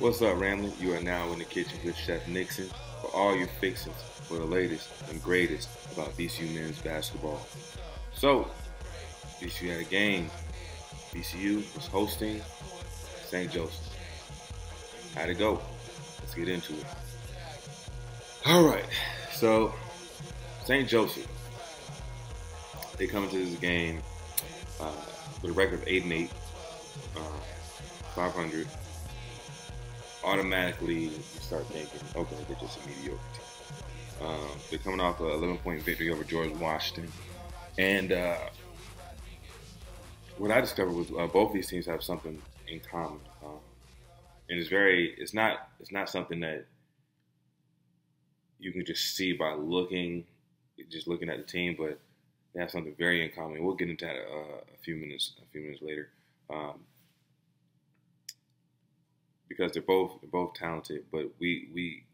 What's up, Ramley? You are now in the kitchen with Chef Nixon for all your fixings for the latest and greatest about VCU men's basketball. So, VCU had a game. VCU was hosting St. Joseph. How'd it go? Let's get into it. All right, so St. Joseph, they come into this game uh, with a record of eight and eight, uh, 500. Automatically, you start thinking, okay, they're just a mediocre team. Um, they're coming off an 11 point victory over George Washington, and uh, what I discovered was uh, both these teams have something in common, um, and it's very, it's not, it's not something that you can just see by looking, just looking at the team, but they have something very in common. We'll get into that uh, a few minutes, a few minutes later, um, because they're both they're both talented. But we we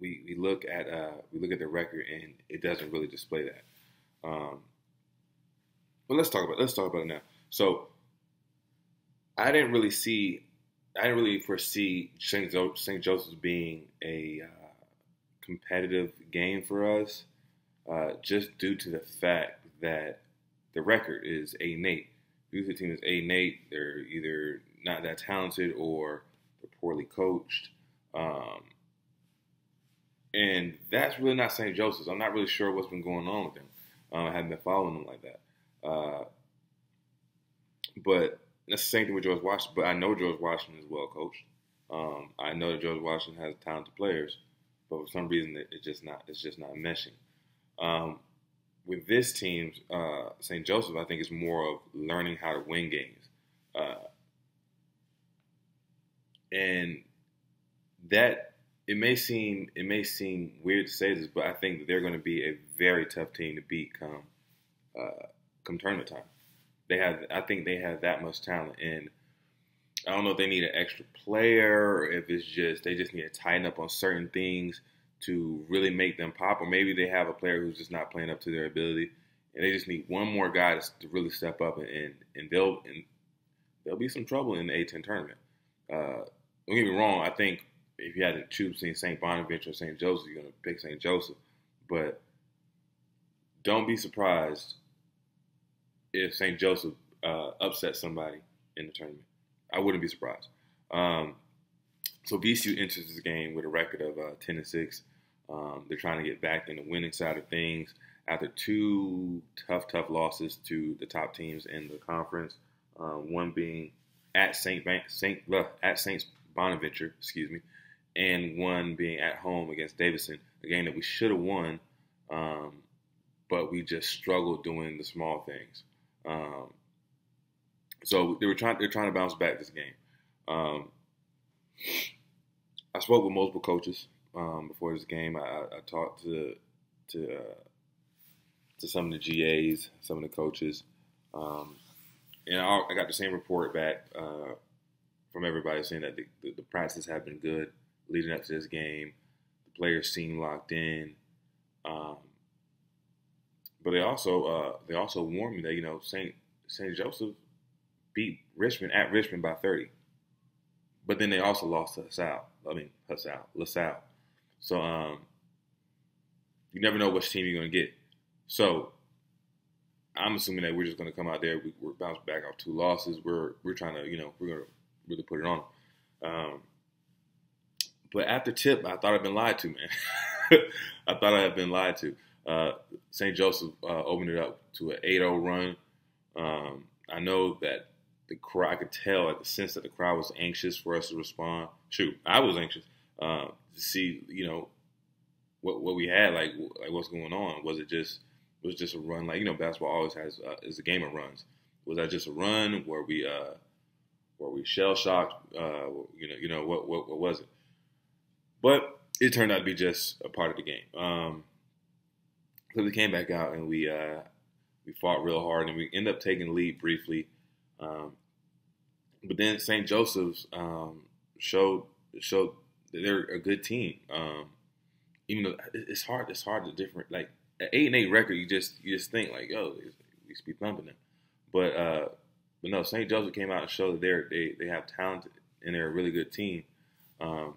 we we look at uh, we look at their record, and it doesn't really display that. Um, but let's talk about let's talk about it now. So I didn't really see, I didn't really foresee St. Joseph's being a uh, competitive game for us, uh, just due to the fact that the record is eight and eight. The team is eight and eight. They're either not that talented or poorly coached. Um, and that's really not St. Joseph's. I'm not really sure what's been going on with them. Uh, I haven't been following them like that. Uh, but that's the same thing with George Washington. But I know George Washington is well coached. Um, I know that George Washington has talented players but for some reason it, it's just not it's just not meshing. Um, with this team, uh, St. Joseph, I think is more of learning how to win games, uh, and that it may seem it may seem weird to say this, but I think they're going to be a very tough team to beat come uh, come tournament time. They have, I think, they have that much talent, and I don't know if they need an extra player or if it's just they just need to tighten up on certain things to really make them pop, or maybe they have a player who's just not playing up to their ability, and they just need one more guy to, really step up and and they'll and there'll be some trouble in the A10 tournament. Uh, don't get me wrong, I think if you had to choose between St. Bonaventure or St. Joseph, you're gonna pick St. Joseph, but don't be surprised if St. Joseph uh, upsets somebody in the tournament. I wouldn't be surprised. Um, so VCU enters this game with a record of uh, 10 and 6. Um, they're trying to get back in the winning side of things after two tough, tough losses to the top teams in the conference. Uh, one being at Saint Ban- Saint uh, at Saint Bonaventure, excuse me, and one being at home against Davidson, a game that we should have won, um, but we just struggled doing the small things. Um, so they were trying they're trying to bounce back this game. Um, I spoke with multiple coaches um, before this game. I, I talked to to uh, to some of the GAs, some of the coaches, um, and I, I, got the same report back uh, from everybody saying that the, the, the practices have been good leading up to this game. The players seem locked in. Um, but they also uh, they also warned me that you know Saint Saint Joseph beat Richmond at Richmond by 30. But then they also lost to LaSalle. I mean, LaSalle. LaSalle. So um, you never know which team you're going to get. So I'm assuming that we're just going to come out there. We, are bounced back off two losses. We're we're trying to, you know, we're going to really put it on. Um, but after tip, I thought I'd been lied to, man. I thought I had been lied to. Uh, St. Joseph uh, opened it up to an 8-0 run. Um, I know that the crowd, I could tell at the sense that the crowd was anxious for us to respond. Shoot, I was anxious uh, to see, you know, what what we had, like like what's going on. Was it just was it just a run? Like you know, basketball always has uh, is a game of runs. Was that just a run where we where we shell shocked? Uh, you know, you know what, what what was it? But it turned out to be just a part of the game. Um, so we came back out and we uh, we fought real hard and we ended up taking the lead briefly. Um, but then St. Joseph's um, showed showed that they're a good team. Um, even though it's hard, it's hard to different like an eight and eight record. You just you just think like, oh, we should be thumping them. But uh, but no, St. Joseph came out and showed that they're they they have talent and they're a really good team. Um,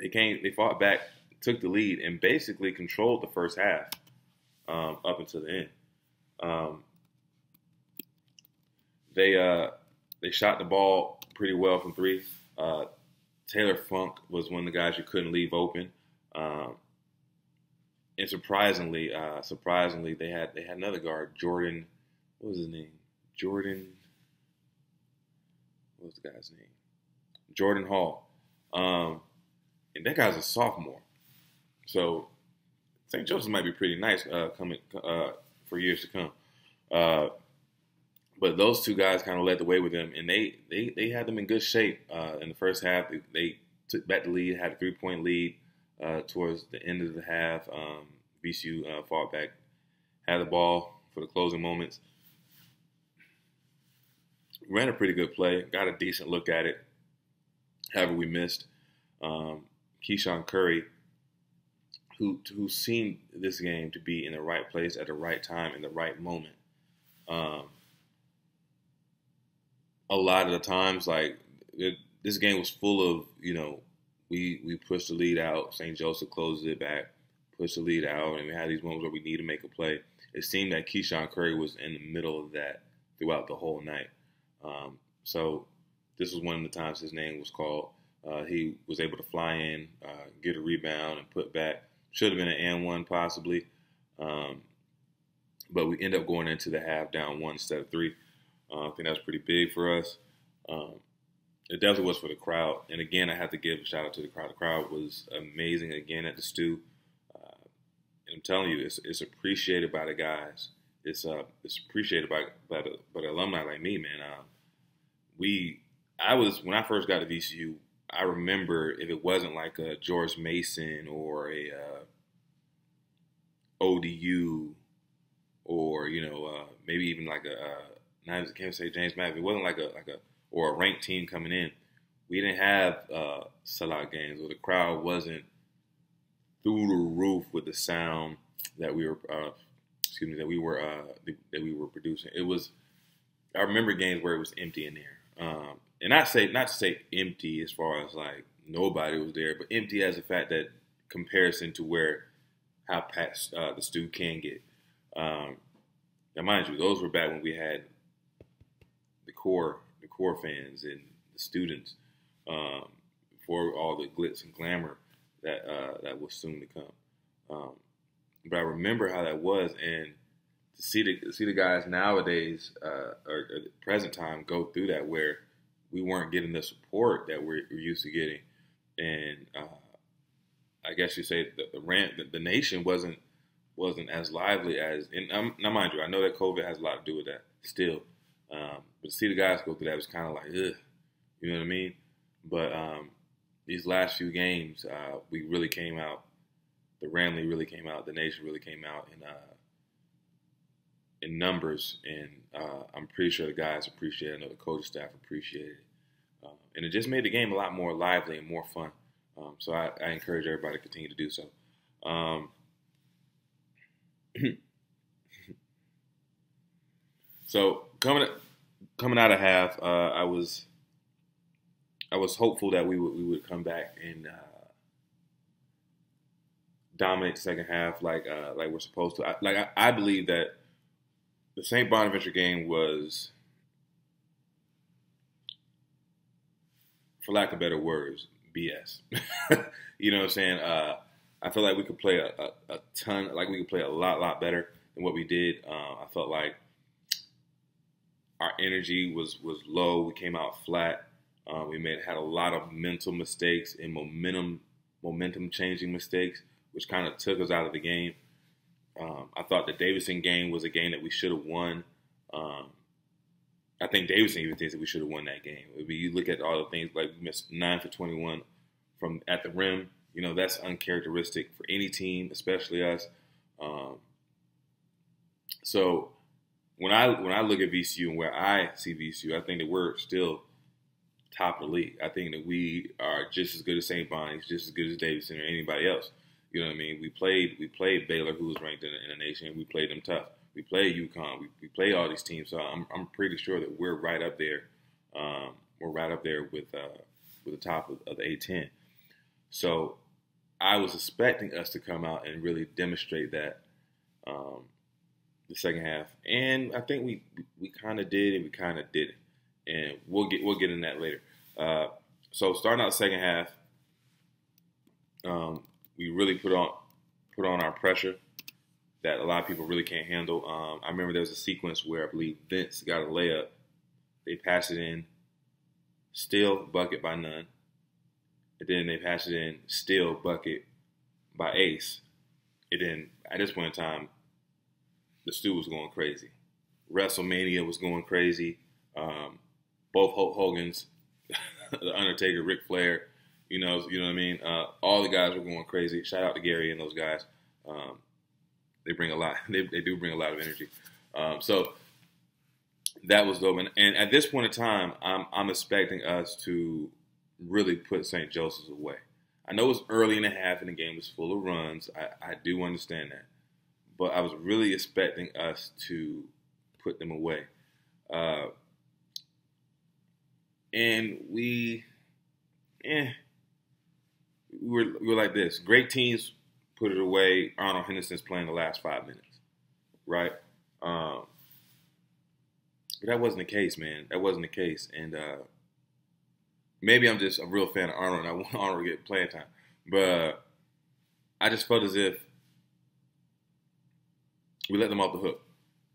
they came, they fought back, took the lead, and basically controlled the first half um, up until the end. Um, they uh, they shot the ball pretty well from three. Uh, Taylor Funk was one of the guys you couldn't leave open. Um, and surprisingly, uh, surprisingly, they had they had another guard, Jordan. What was his name? Jordan. What was the guy's name? Jordan Hall. Um, and that guy's a sophomore. So St. Joseph might be pretty nice uh, coming uh, for years to come. Uh, but those two guys kind of led the way with them, and they they, they had them in good shape uh, in the first half. They, they, took back the lead, had a three point lead uh, towards the end of the half. Um, VCU uh, fought back, had the ball for the closing moments. Ran a pretty good play, got a decent look at it. However, we missed. Um, Keyshawn Curry, who who seemed this game to be in the right place at the right time in the right moment. Um, a lot of the times, like it, this game was full of, you know, we we pushed the lead out. St. Joseph closes it back, push the lead out, and we had these moments where we need to make a play. It seemed that Keyshawn Curry was in the middle of that throughout the whole night. Um, so this was one of the times his name was called. Uh, he was able to fly in, uh, get a rebound, and put back. Should have been an and one possibly, um, but we end up going into the half down one instead of three. Uh, I think that was pretty big for us. Um, it definitely was for the crowd. And again, I have to give a shout out to the crowd. The crowd was amazing again at the Stu. Uh, and I'm telling you, it's, it's appreciated by the guys. It's uh, it's appreciated by by the, by the alumni like me, man. Um, we, I was when I first got to VCU. I remember if it wasn't like a George Mason or a uh, ODU or you know uh, maybe even like a uh, I can't say James Madison. It wasn't like a like a or a ranked team coming in. We didn't have uh, sellout games, or the crowd wasn't through the roof with the sound that we were. Uh, excuse me, that we were uh, that we were producing. It was. I remember games where it was empty in there, um, and not say not to say empty as far as like nobody was there, but empty as the fact that comparison to where how packed uh, the Stu can get. Um, now, mind you, those were back when we had the core the core fans and the students um, for all the glitz and glamour that uh, that was soon to come. Um, but I remember how that was, and see the see the guys nowadays uh, or, or present time go through that where we weren't getting the support that we're, we're used to getting, and uh, I guess you say the, the rant the, the, nation wasn't wasn't as lively as. And um, now, mind you, I know that COVID has a lot to do with that still, um, but to see the guys go through that was kind of like, ugh, you know what I mean? But um, these last few games, uh, we really came out. The Ramley really came out. The Nation really came out in uh, in numbers, and uh, I'm pretty sure the guys appreciate it. I know the coaching staff appreciated it, um, and it just made the game a lot more lively and more fun. Um, so I, I, encourage everybody to continue to do so. Um, so coming coming out of half, uh, I was I was hopeful that we would we would come back and uh, dominate the second half like uh, like we're supposed to. I, like I, I believe that the St. Bonaventure game was, for lack of better words, BS. you know what I'm saying? Uh, I feel like we could play a, a, a, ton, like we could play a lot, lot better than what we did. Uh, I felt like our energy was was low. We came out flat. Uh, we made had a lot of mental mistakes and momentum momentum changing mistakes, which kind of took us out of the game. Um, I thought the Davidson game was a game that we should have won. Um, I think Davidson even thinks that we should have won that game. You look at all the things like we missed nine for twenty one from at the rim, you know that's uncharacteristic for any team, especially us. Um, so when I when I look at VCU and where I see VCU, I think that we're still top of the league. I think that we are just as good as St. Bonnie's, just as good as Davidson or anybody else. You know what I mean? We played we played Baylor, who was ranked in, in the nation. We played them tough. We played UConn. We, we played all these teams. So I'm I'm pretty sure that we're right up there. Um, we're right up there with uh, for the top of, of the A10. So I was expecting us to come out and really demonstrate that um, the second half, and I think we we kind of did and we kind of didn't, and we'll get we'll get in that later. Uh, so starting out the second half, um, we really put on put on our pressure that a lot of people really can't handle. Um, I remember there was a sequence where I believe Vince got a layup, they pass it in, still bucket by Nunn, and then they pass it in, still bucket by Ace, and then at this point in time, the Stu was going crazy. WrestleMania was going crazy. Um, both Hulk Hogan's, the Undertaker, Ric Flair, you know, you know what I mean. Uh, all the guys were going crazy. Shout out to Gary and those guys. Um, they bring a lot. They, they do bring a lot of energy. Um, so that was dope. And, and, at this point in time, I'm I'm expecting us to really put St. Joseph's away. I know it's early in the half and the game was full of runs. I, I do understand that but I was really expecting us to put them away. Uh, and we, eh, we were, we were like this. Great teams put it away. Arnold Henderson's playing the last five minutes, right? Um, but that wasn't the case, man. That wasn't the case. And uh, maybe I'm just a real fan of Arnold and I want Arnold to get playing time. But I just felt as if we let them off the hook.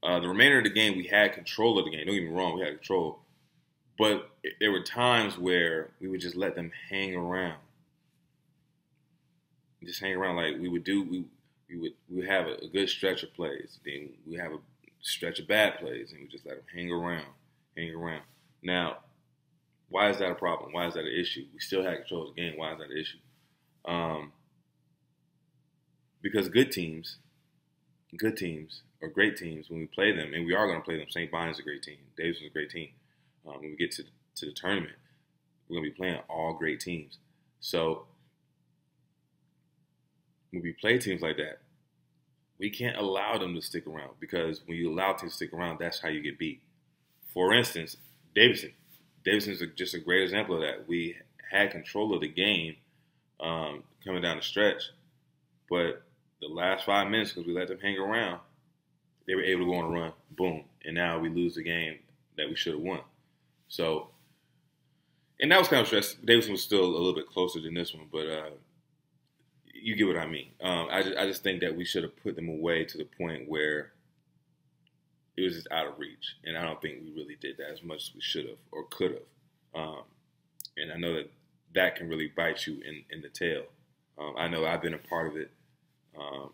Uh, the remainder of the game, we had control of the game. Don't get me wrong, we had control. But there were times where we would just let them hang around. Just hang around like we would do. We we would we have a, a good stretch of plays. Then we have a stretch of bad plays, and we just let them hang around, hang around. Now, why is that a problem? Why is that an issue? We still had control of the game. Why is that an issue? Um, because good teams good teams or great teams when we play them, and we are going to play them. St. Bonnie's a great team. Davidson's a great team. Um, when we get to to the tournament, we're going to be playing all great teams. So when we play teams like that, we can't allow them to stick around because when you allow teams to stick around, that's how you get beat. For instance, Davidson. Davidson is just a great example of that. We had control of the game um, coming down the stretch, but the last five minutes because we let them hang around, they were able to go on a run, boom, and now we lose the game that we should have won. So, and that was kind of stressful. Davidson was still a little bit closer than this one, but uh, you get what I mean. Um, I just I just think that we should have put them away to the point where it was just out of reach, and I don't think we really did that as much as we should have or could have. Um, and I know that that can really bite you in in the tail. Um, I know I've been a part of it um,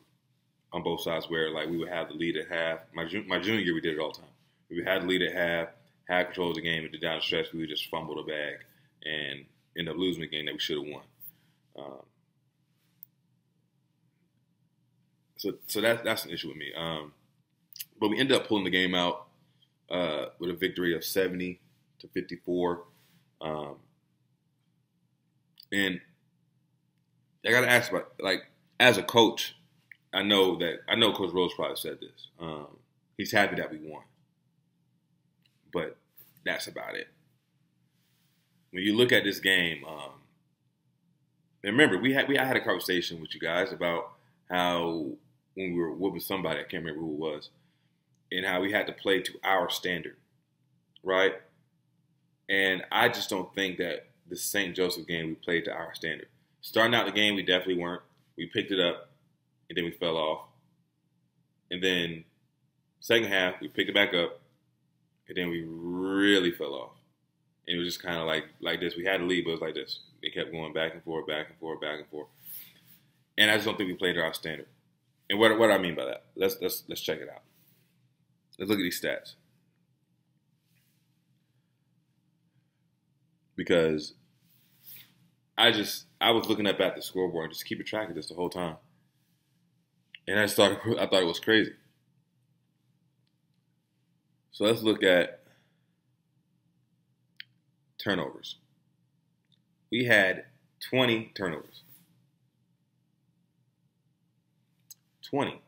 on both sides where like we would have the lead at half. My my junior year we did it all the time. We had the lead at half, had control of the game, and the down the stretch we would just fumble the bag and end up losing the game that we should have won. Um, so so that that's an issue with me. Um, but we ended up pulling the game out uh, with a victory of seventy to fifty four. Um, and I got to ask about like as a coach, I know that I know Coach Rose probably said this. Um, he's happy that we won, but that's about it. When you look at this game, um, remember we had we I had a conversation with you guys about how when we were whooping somebody, I can't remember who it was, and how we had to play to our standard, right? And I just don't think that the St. Joseph game we played to our standard. Starting out the game, we definitely weren't. We picked it up, and then we fell off. And then second half, we picked it back up, and then we really fell off. And it was just kind of like like this. We had to lead, but it was like this. It kept going back and forth, back and forth, back and forth. And I just don't think we played to our standard. And what what do I mean by that? Let's let's let's check it out. Let's look at these stats. Because I just I was looking up at the scoreboard and just keeping track of this the whole time. And I started I thought it was crazy. So let's look at turnovers. We had 20 turnovers. 20.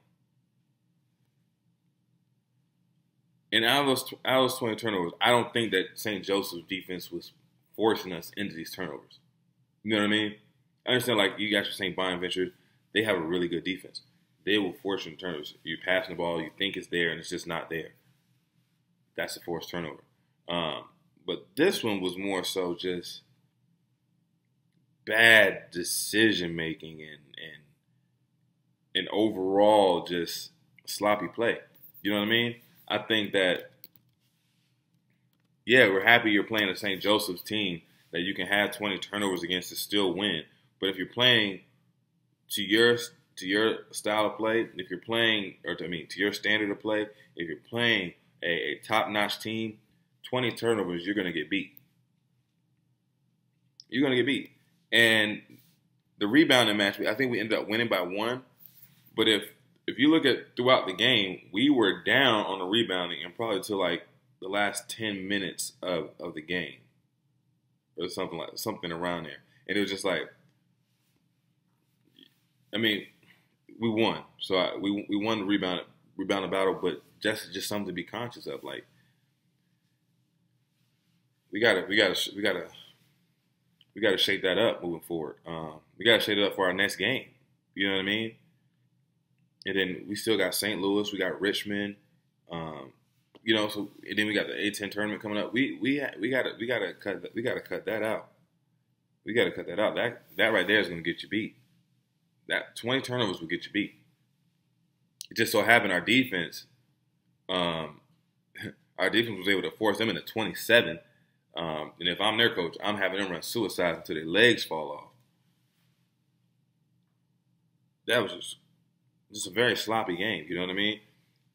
And out of those out of those 20 turnovers, I don't think that St. Joseph's defense was forcing us into these turnovers. You know what I mean? I understand, like you guys are saying, Bonaventure, they have a really good defense. They will force you turnovers. You're passing the ball, you think it's there, and it's just not there. That's a forced turnover. Um, but this one was more so just bad decision making and and and overall just sloppy play. You know what I mean? I think that yeah, we're happy you're playing a St. Joseph's team that you can have 20 turnovers against to still win. But if you're playing to your to your style of play, if you're playing or to, I mean to your standard of play, if you're playing a, a top-notch team, 20 turnovers, you're going to get beat. You're going to get beat. And the rebounding match, I think we ended up winning by one. But if if you look at throughout the game, we were down on the rebounding and probably to like the last 10 minutes of, of the game or something like something around there. And it was just like, I mean, we won. So I, we we won the rebound rebound battle, but just just something to be conscious of. Like we gotta we gotta we gotta we gotta shake that up moving forward. Um, we gotta shake it up for our next game. You know what I mean? And then we still got St. Louis, we got Richmond. Um, you know, so and then we got the A10 tournament coming up. We we we gotta we gotta cut we gotta cut that out. We gotta cut that out. That that right there is gonna get you beat. That 20 turnovers will get you beat. It just so happened our defense, um, our defense was able to force them into 27. Um, and if I'm their coach, I'm having them run suicide until their legs fall off. That was just just a very sloppy game. You know what I mean?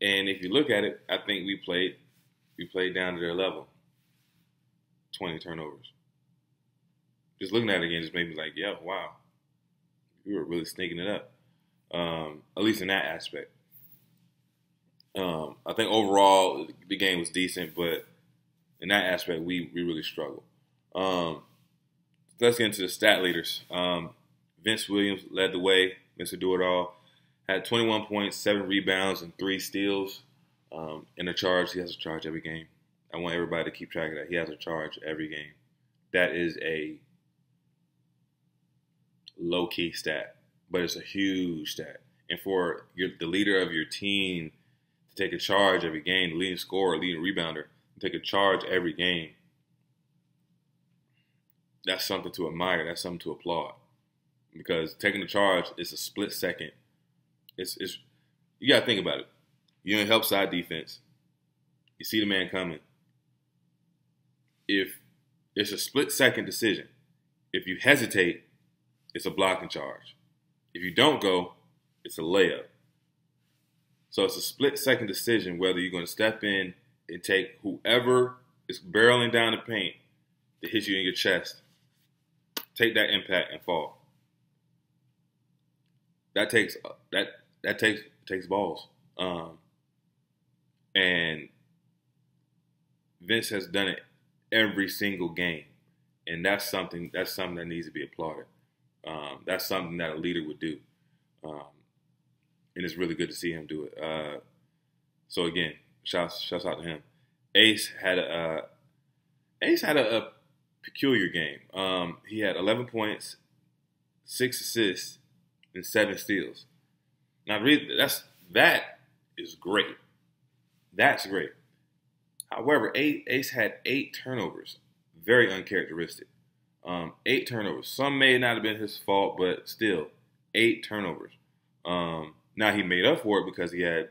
And if you look at it, I think we played we played down to their level. Twenty turnovers. Just looking at it again just made me like, yeah, wow, we were really sneaking it up. Um, at least in that aspect. Um, I think overall the game was decent, but in that aspect we we really struggled. Um, let's get into the stat leaders. Um, Vince Williams led the way. Mr. Do It All had 21 points, seven rebounds, and three steals. Um, in a charge, he has a charge every game. I want everybody to keep track of that. He has a charge every game. That is a low key stat, but it's a huge stat. And for your, the leader of your team to take a charge every game, the leading scorer, leading rebounder, take a charge every game, that's something to admire. That's something to applaud. Because taking the charge is a split second it's it's you got to think about it. You're in help side defense. You see the man coming. If it's a split second decision, if you hesitate, it's a blocking charge. If you don't go, it's a layup. So it's a split second decision whether you're going to step in and take whoever is barreling down the paint to hit you in your chest, take that impact and fall. That takes that that takes takes balls. Um, and Vince has done it every single game, and that's something that's something that needs to be applauded. Um, that's something that a leader would do, um, and it's really good to see him do it. Uh, so again, shouts shouts out to him. Ace had a uh, Ace had a, a peculiar game. Um, he had 11 points, six assists, and seven steals. Now, that's that is great. That's great. However, Ace had eight turnovers, very uncharacteristic. Um, eight turnovers. Some may not have been his fault, but still, eight turnovers. Um, now he made up for it because he had,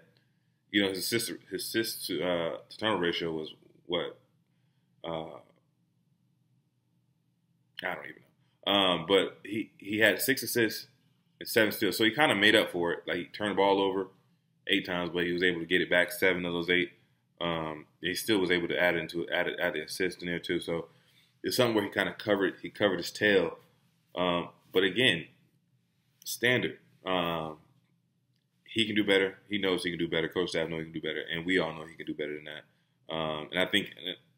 you know, his sister, his assist to, uh, to turnover ratio was what? Uh, I don't even know. Um, but he he had six assists seven steals. So he kind of made up for it. Like he turned the ball over eight times, but he was able to get it back seven of those eight. Um, he still was able to add into add, add the assist in there too. So it's something where he kind of covered he covered his tail. Um, but again, standard. Um, he can do better. He knows he can do better. Coach staff knows he can do better, and we all know he can do better than that. Um, and I think,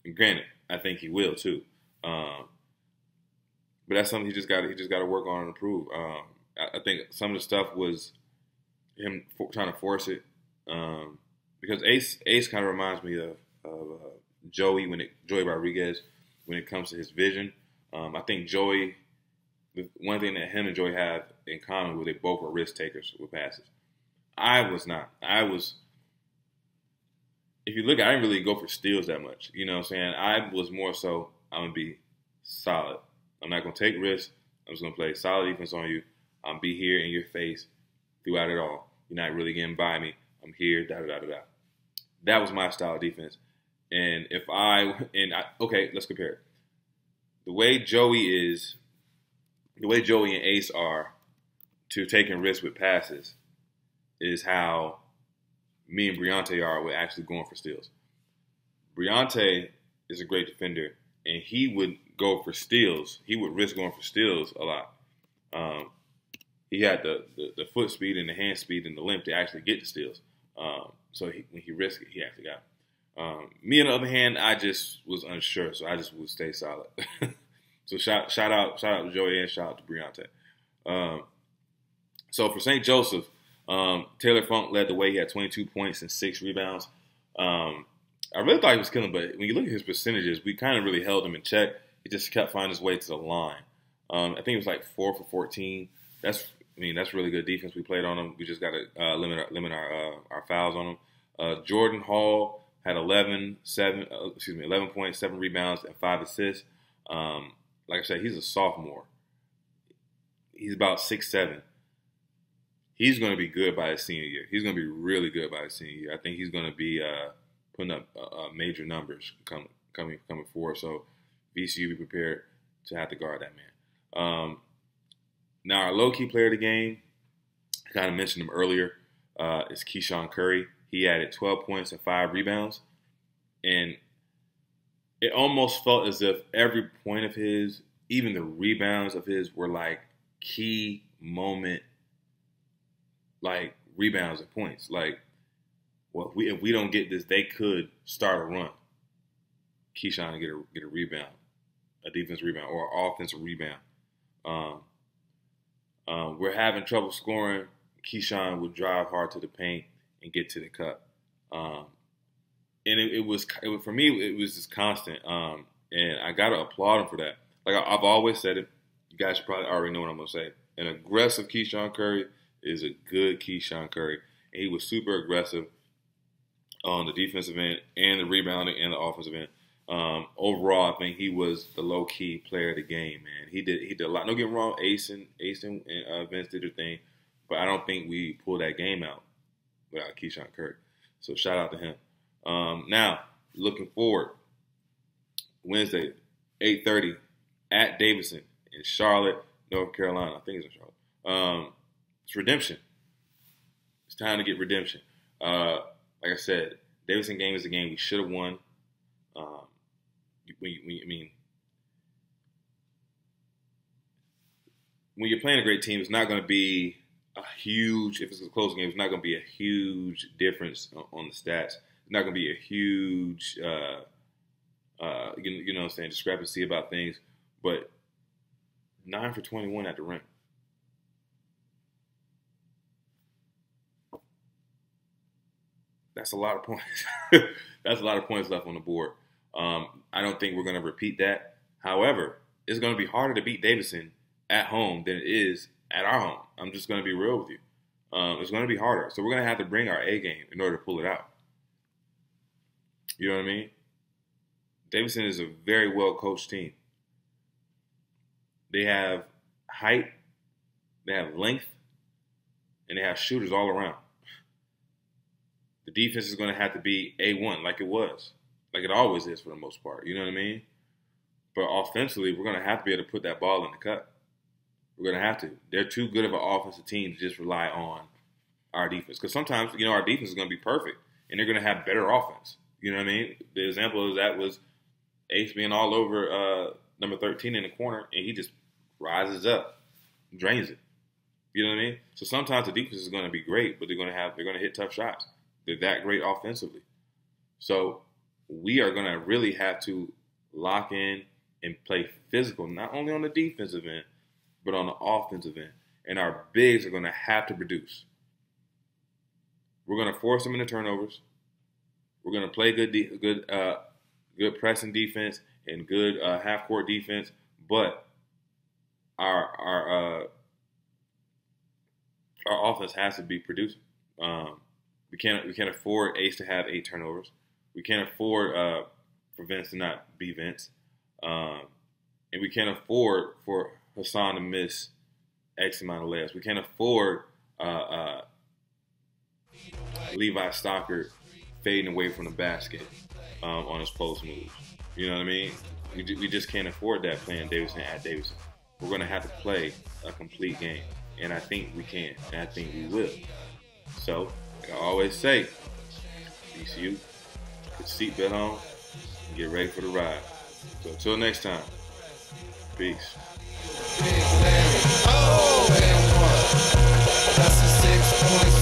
and granted, I think he will too. Um, but that's something he just got he just got to work on and improve. I think some of the stuff was him for, trying to force it um, because Ace Ace kind of reminds me of, of uh, Joey when it Joey Rodriguez when it comes to his vision. Um, I think Joey, one thing that him and Joey have in common was they both were risk takers with passes. I was not. I was. If you look, I didn't really go for steals that much. You know what I'm saying? I was more so, I'm to be solid. I'm not going to take risks. I'm just going to play solid defense on you. Be here in your face throughout it all. You're not really getting by me. I'm here, da da da da. That was my style of defense. And if I and I, okay, let's compare it. The way Joey is, the way Joey and Ace are to taking risks with passes is how me and Briante are with actually going for steals. Briante is a great defender, and he would go for steals. He would risk going for steals a lot. Um, he had the, the, the, foot speed and the hand speed and the length to actually get the steals. Um, so he, when he risked it, he actually got. Um, me on the other hand, I just was unsure, so I just would stay solid. so shout shout out shout out to Joey and shout out to Briante. Um, so for St. Joseph, um, Taylor Funk led the way. He had 22 points and six rebounds. Um, I really thought he was killing, but when you look at his percentages, we kind of really held him in check. He just kept finding his way to the line. Um, I think it was like four for 14. That's I mean, that's really good defense we played on them. We just got to uh, limit our, limit our uh, our fouls on them. Uh, Jordan Hall had 11, 7, uh, excuse me, 11 points, 7 rebounds, and 5 assists. Um, like I said, he's a sophomore. He's about six seven. He's going to be good by his senior year. He's going to be really good by his senior year. I think he's going to be uh, putting up major numbers coming coming coming forward. So VCU be prepared to have to guard that man. Um, now, our low key player of the game, I kind of mentioned him earlier, uh, is Keyshawn Curry. He added 12 points and five rebounds. And it almost felt as if every point of his, even the rebounds of his, were like key moment, like rebounds and points. Like, well, if we, if we don't get this, they could start a run. Keyshawn get a get a rebound, a defense rebound, or an offensive rebound. Um, um, we're having trouble scoring. Keyshawn would drive hard to the paint and get to the cup. Um, and it, it, was it, for me, it was just constant. Um, and I got to applaud him for that. Like I, have always said it. You guys probably already know what I'm gonna say. An aggressive Keyshawn Curry is a good Keyshawn Curry, and he was super aggressive on the defensive end and the rebounding and the offensive end. Um, overall, I think he was the low key player of the game. Man, he did he did a lot. Don't get wrong, Ace and Ace and uh, Vince did their thing, but I don't think we pulled that game out without Keyshawn Curry. So shout out to him. Um, now looking forward, Wednesday, eight thirty at Davidson in Charlotte, North Carolina. I think it's in Charlotte. Um, it's redemption. It's time to get redemption. Uh, like I said, Davidson game is a game we should have won. Um, we, we, I mean, when you're playing a great team, it's not going to be a huge. If it's a close game, it's not going to be a huge difference on the stats. It's not going to be a huge, uh, uh, you, you know, what I'm saying discrepancy about things. But nine for 21 at the rim. That's a lot of points. That's a lot of points left on the board. Um, I don't think we're going to repeat that. However, it's going to be harder to beat Davidson at home than it is at our home. I'm just going to be real with you. Um, it's going to be harder. So we're going to have to bring our A game in order to pull it out. You know what I mean? Davidson is a very well coached team. They have height, they have length, and they have shooters all around. The defense is going to have to be A1 like it was like it always is for the most part. You know what I mean? But offensively, we're gonna have to be able to put that ball in the cup. We're gonna have to. They're too good of an offensive team to just rely on our defense. Because sometimes, you know, our defense is gonna be perfect, and they're gonna have better offense. You know what I mean? The example of that was Ace being all over uh, number thirteen in the corner, and he just rises up, drains it. You know what I mean? So sometimes the defense is going to be great, but they're going to have they're going to hit tough shots. They're that great offensively. So we are going to really have to lock in and play physical, not only on the defensive end, but on the offensive end. And our bigs are going to have to produce. We're going to force them into turnovers. We're going to play good, good, uh, good pressing defense and good uh, half court defense. but our our uh, our offense has to be producing. Um, we can't we can't afford Ace to have eight turnovers. We can't afford uh, for Vince to not be Vince, um, and we can't afford for Hassan to miss X amount of layups. We can't afford uh, uh, Levi Stockard fading away from the basket um, on his post moves. You know what I mean? We, we just can't afford that playing Davidson at Davidson. We're going to have to play a complete game. And I think we can. And I think we will. So, like I always say, VCU, put seatbelt on and get ready for the ride. So until next time, peace. That's the six.